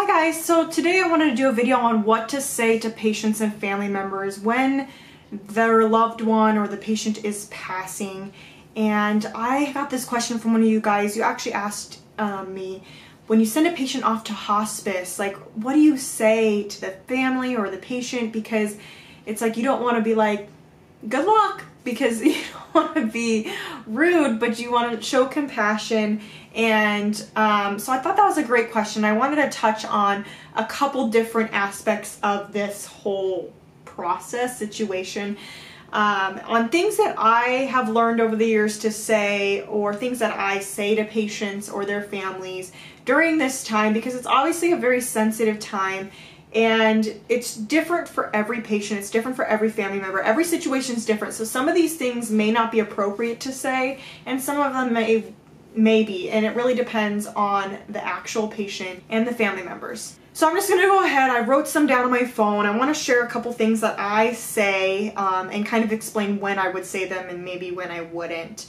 Hi guys, so today I wanted to do a video on what to say to patients and family members when their loved one or the patient is passing. And I got this question from one of you guys. You actually asked um, me, when you send a patient off to hospice, like what do you say to the family or the patient? Because it's like you don't want to be like, good luck, because you don't want to be rude, but you want to show compassion. And um, so I thought that was a great question. I wanted to touch on a couple different aspects of this whole process situation. Um, on things that I have learned over the years to say, or things that I say to patients or their families during this time, because it's obviously a very sensitive time and it's different for every patient it's different for every family member every situation is different. So some of these things may not be appropriate to say and some of them may maybe and it really depends on the actual patient and the family members. So i'm just going to go ahead i wrote some down on my phone. I want to share a couple things that i say um, and kind of explain when i would say them and maybe when i wouldn't.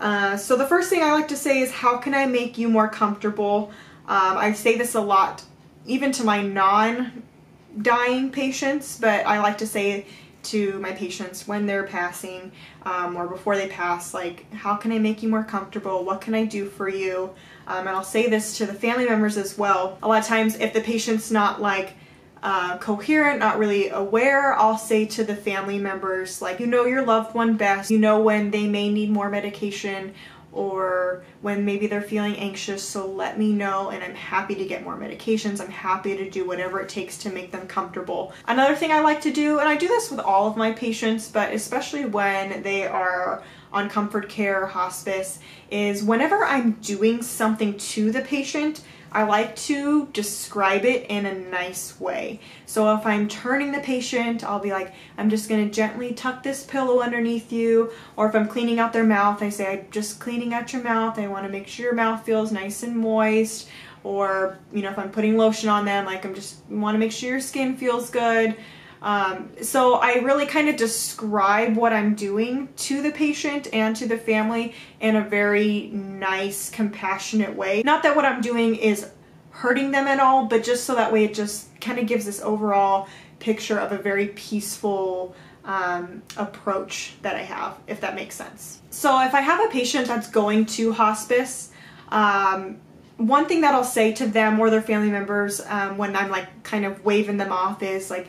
Uh, so the first thing i like to say is how can i make you more comfortable? Um, i say this a lot even to my non-dying patients, but I like to say to my patients when they're passing um, or before they pass, like, how can I make you more comfortable? What can I do for you? Um, and I'll say this to the family members as well. A lot of times, if the patient's not like uh, coherent, not really aware, I'll say to the family members, like, you know your loved one best, you know when they may need more medication or when maybe they're feeling anxious, so let me know and I'm happy to get more medications. I'm happy to do whatever it takes to make them comfortable. Another thing I like to do, and I do this with all of my patients, but especially when they are on comfort care hospice, is whenever I'm doing something to the patient, I like to describe it in a nice way. So if I'm turning the patient, I'll be like, I'm just gonna gently tuck this pillow underneath you. Or if I'm cleaning out their mouth, I say, I'm just cleaning out your mouth. I wanna make sure your mouth feels nice and moist. Or, you know, if I'm putting lotion on them, like I'm just wanna make sure your skin feels good. Um, so I really kind of describe what I'm doing to the patient and to the family in a very nice, compassionate way. Not that what I'm doing is hurting them at all, but just so that way it just kind of gives this overall picture of a very peaceful um, approach that I have, if that makes sense. So if I have a patient that's going to hospice, um, one thing that I'll say to them or their family members um, when I'm like kind of waving them off is like,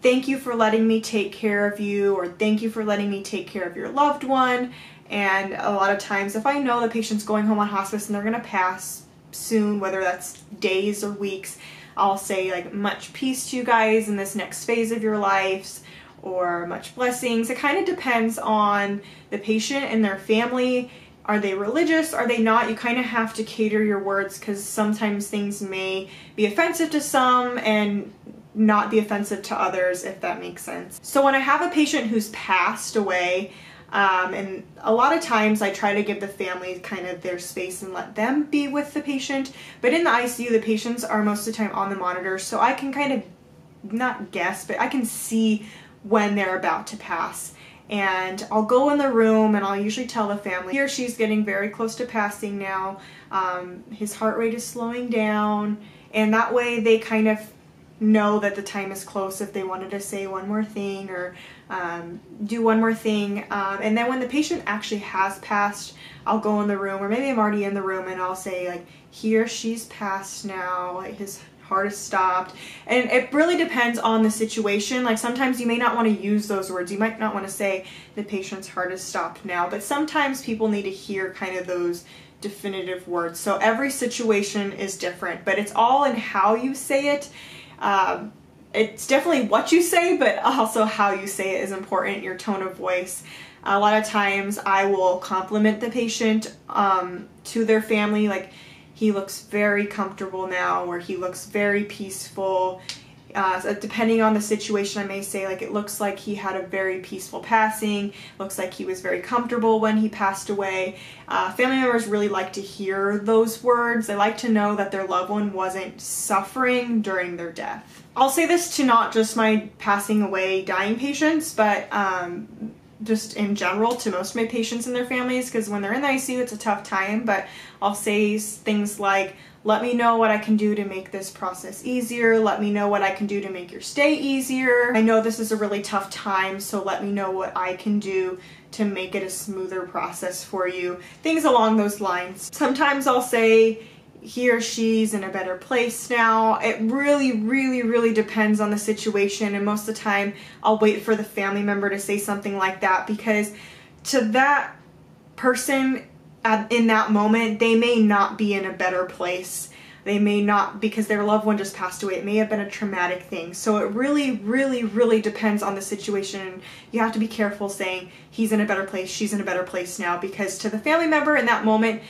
thank you for letting me take care of you or thank you for letting me take care of your loved one. And a lot of times if I know the patient's going home on hospice and they're going to pass soon, whether that's days or weeks, I'll say like much peace to you guys in this next phase of your lives or much blessings. It kind of depends on the patient and their family. Are they religious? Are they not? You kind of have to cater your words because sometimes things may be offensive to some and not be offensive to others, if that makes sense. So when I have a patient who's passed away, um, and a lot of times I try to give the family kind of their space and let them be with the patient. But in the ICU, the patients are most of the time on the monitor, so I can kind of not guess, but I can see when they're about to pass. And I'll go in the room and I'll usually tell the family, he or she's getting very close to passing now. Um, his heart rate is slowing down. And that way they kind of know that the time is close if they wanted to say one more thing or um, do one more thing. Um, and then when the patient actually has passed, I'll go in the room, or maybe I'm already in the room, and I'll say, like, he or she's passed now, like, his heart has stopped. And it really depends on the situation. Like, sometimes you may not want to use those words. You might not want to say, the patient's heart has stopped now. But sometimes people need to hear kind of those definitive words. So every situation is different, but it's all in how you say it um, it's definitely what you say, but also how you say it is important, your tone of voice. A lot of times I will compliment the patient um, to their family, like he looks very comfortable now, or he looks very peaceful. Uh, so depending on the situation, I may say like it looks like he had a very peaceful passing. Looks like he was very comfortable when he passed away. Uh, family members really like to hear those words. They like to know that their loved one wasn't suffering during their death. I'll say this to not just my passing away dying patients, but um, just in general to most of my patients and their families because when they're in the ICU it's a tough time but I'll say things like let me know what I can do to make this process easier. Let me know what I can do to make your stay easier. I know this is a really tough time, so let me know what I can do to make it a smoother process for you. Things along those lines. Sometimes I'll say, he or she's in a better place now. It really, really, really depends on the situation, and most of the time I'll wait for the family member to say something like that because to that person, at, in that moment, they may not be in a better place. They may not, because their loved one just passed away, it may have been a traumatic thing. So it really, really, really depends on the situation. You have to be careful saying, he's in a better place, she's in a better place now, because to the family member in that moment,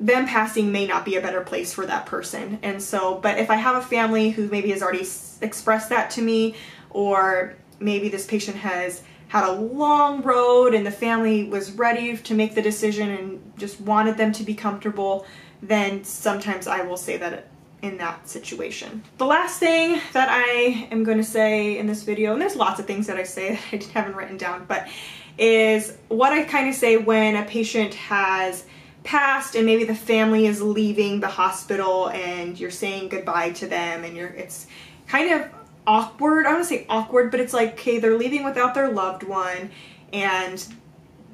them passing may not be a better place for that person. And so, but if I have a family who maybe has already expressed that to me, or maybe this patient has had a long road and the family was ready to make the decision and just wanted them to be comfortable, then sometimes I will say that in that situation. The last thing that I am going to say in this video, and there's lots of things that I say that I haven't written down, but is what I kind of say when a patient has passed and maybe the family is leaving the hospital and you're saying goodbye to them and you're it's kind of awkward. I don't want to say awkward, but it's like, okay, they're leaving without their loved one, and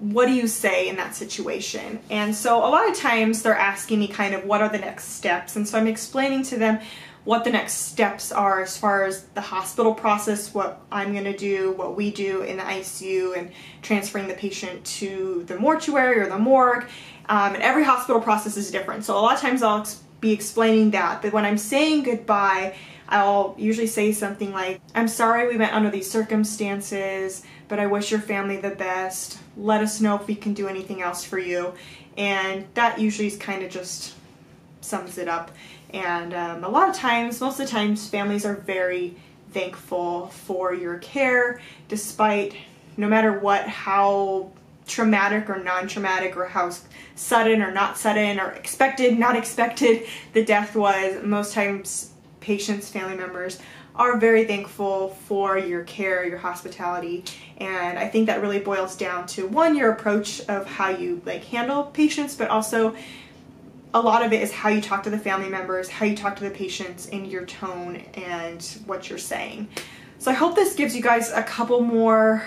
what do you say in that situation? And so a lot of times they're asking me kind of what are the next steps, and so I'm explaining to them what the next steps are as far as the hospital process, what I'm going to do, what we do in the ICU, and transferring the patient to the mortuary or the morgue. Um, and every hospital process is different. So a lot of times I'll be explaining that. But when I'm saying goodbye, I'll usually say something like, I'm sorry we met under these circumstances, but I wish your family the best. Let us know if we can do anything else for you. And that usually is kind of just sums it up. And um, a lot of times, most of the times, families are very thankful for your care, despite no matter what, how traumatic or non-traumatic or how sudden or not sudden or expected, not expected the death was. Most times patients, family members are very thankful for your care, your hospitality, and I think that really boils down to one, your approach of how you like handle patients, but also a lot of it is how you talk to the family members, how you talk to the patients, in your tone and what you're saying. So I hope this gives you guys a couple more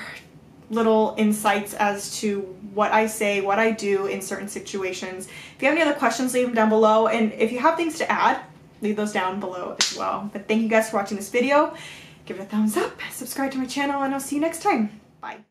little insights as to what I say, what I do in certain situations. If you have any other questions, leave them down below. And if you have things to add, leave those down below as well. But thank you guys for watching this video. Give it a thumbs up, subscribe to my channel, and I'll see you next time. Bye.